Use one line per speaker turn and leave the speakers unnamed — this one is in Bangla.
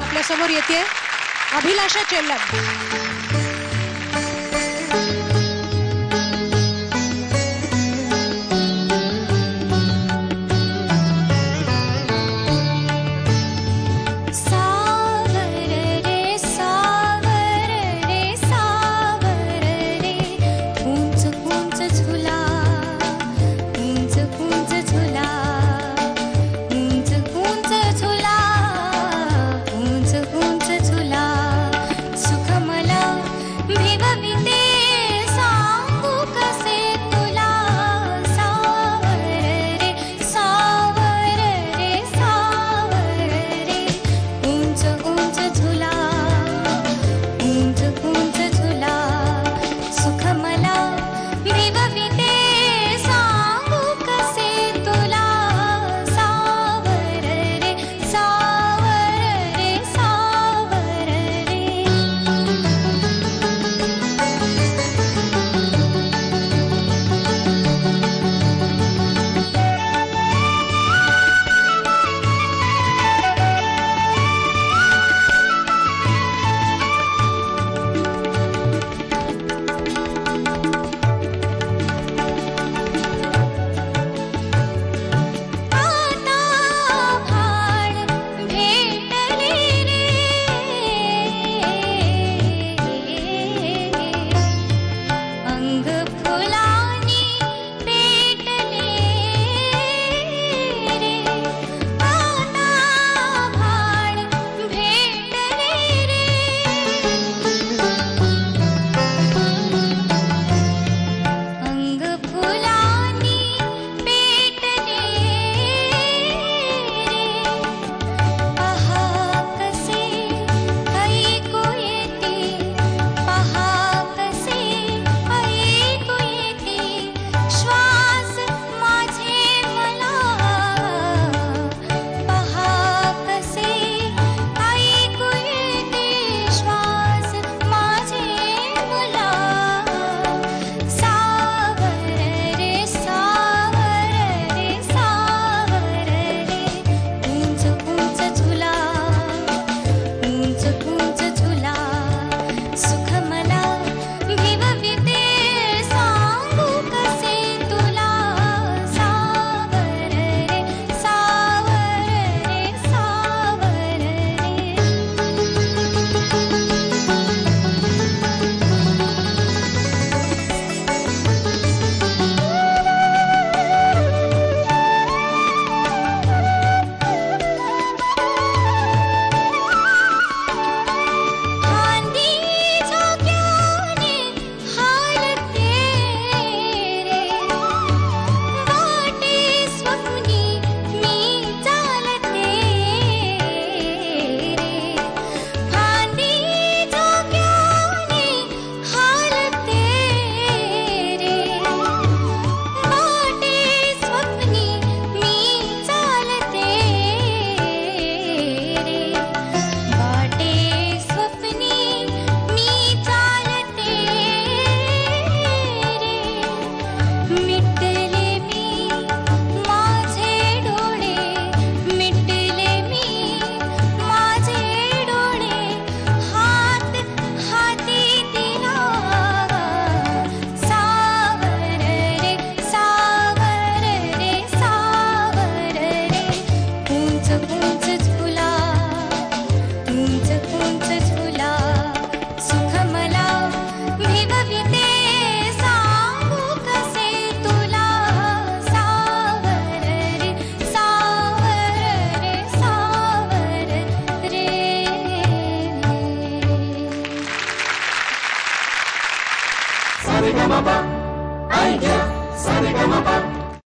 आपल्या समोर येते अभिलाषा चेल्लम
Saregama, my Saregama,